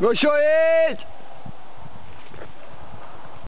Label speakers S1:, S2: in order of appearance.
S1: Go show it!